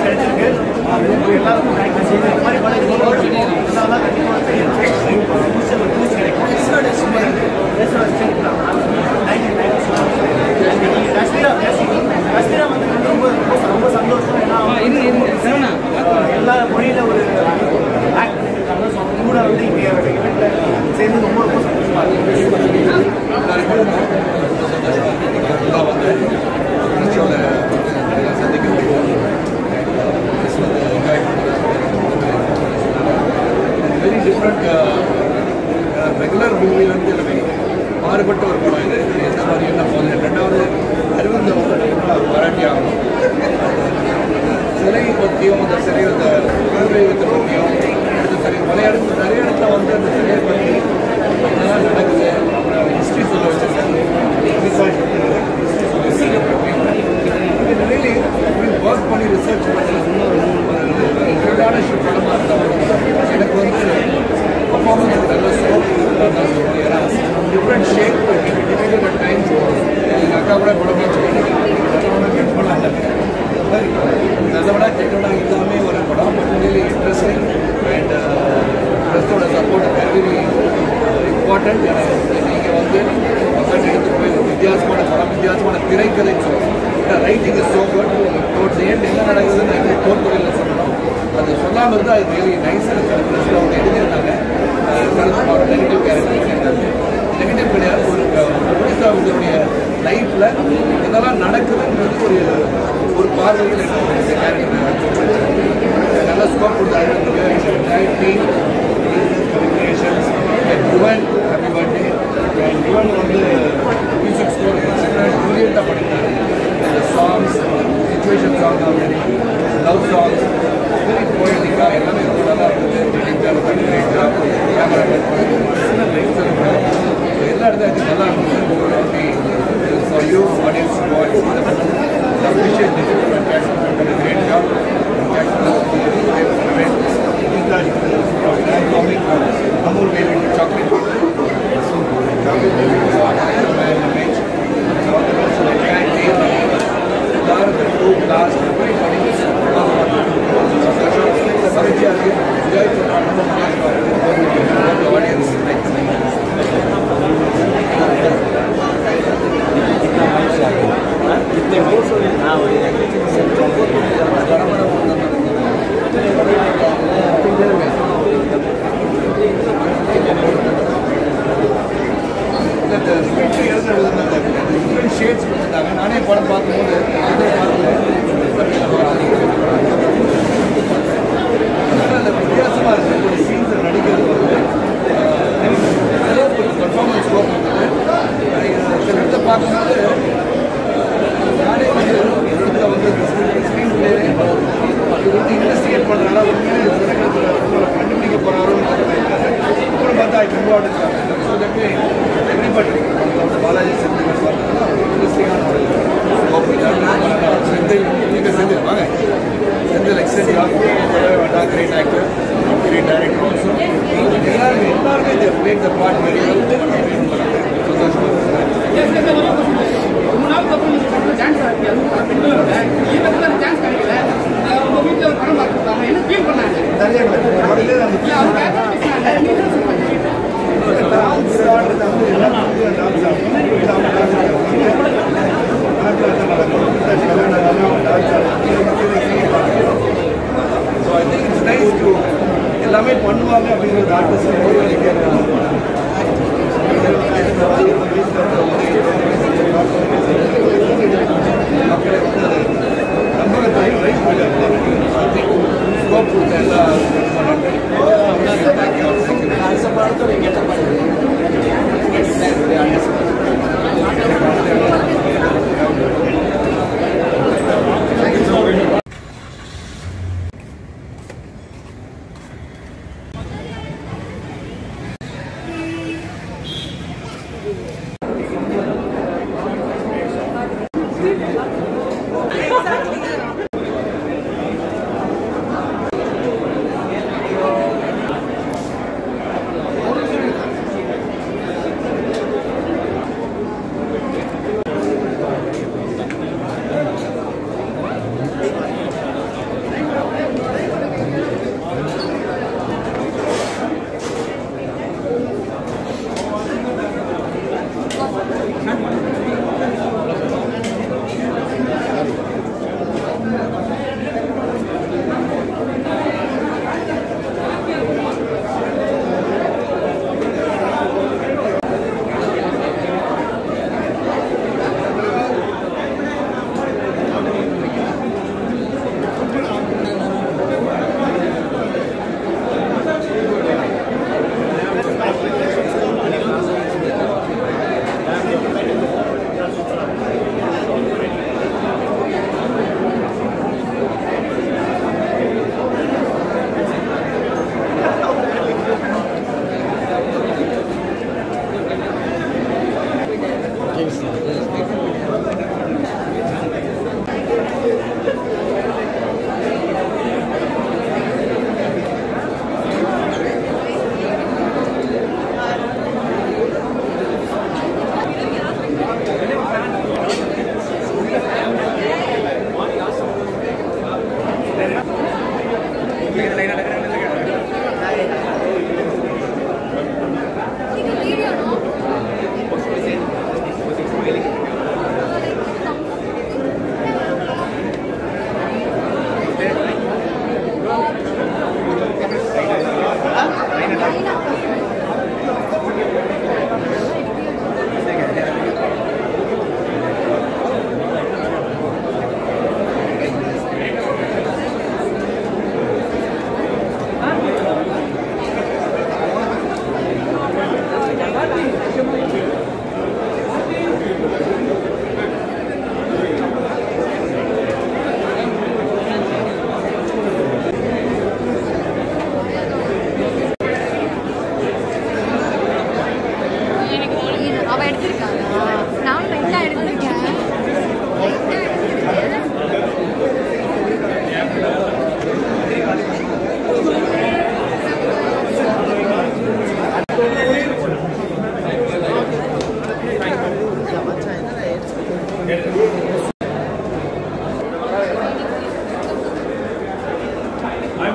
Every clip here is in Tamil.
அவார்ட்ஸ் கிடைச்சிருக்கு எல்லாருக்கும் கிடைக்கும் இது மாதிரி பல இதெல்லாம் கண்டிப்பாக பெரிய பூஸ் பூஸ் கிடைக்கும் கஷ்மீரா கஷ்மீரா வந்து ரொம்ப ரொம்ப சந்தோஷம் ஏன்னா எல்லா மொழியில் ஒரு கூட வந்து இங்கே சேர்ந்து ரொம்ப ரொம்ப சந்தோஷமாக இருக்கு डिफरेंट रेगुलर रूम मिलन அவரோட நெகட்டிவ் கேரக்டர்ஸ் நெகட்டிவ் கிடையாது. ஒரு ஒடிசாவுடைய லைஃப்பில் இதெல்லாம் நடக்குதுன்றது ஒரு ஒரு பார்வையில் எனக்கு கேரக்டர் நல்லா ஸ்கோப் கொடுத்தாரு communications Yuvan happy birthday Yuvan வந்து மியூசிக் ஸ்கோர் ஜூலியட்டாக பண்ணிட்டாரு songs situation songs love songs ಎಲ್ಲ எல்லாமே பண்ணுவாங்க அப்படிங்கிறது ஆர்டிஸ்ட் போய் நினைக்கிறேன் மக்களை வந்து நம்பகத்தை ரைட் பண்ணி ஸ்கோப் கொடுத்த எல்லா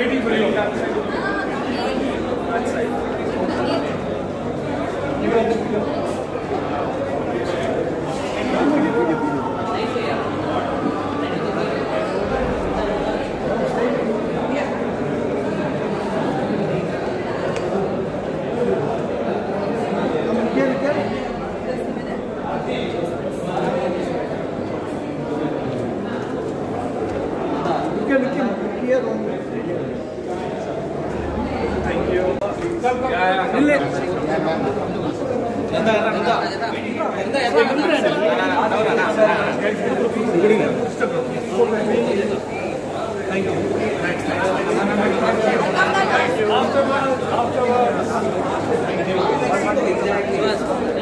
waiting for you. here only. Thank you. Yeah, yeah. Thank you. Thanks. Thank you. Afterwards, afterwards. Exactly.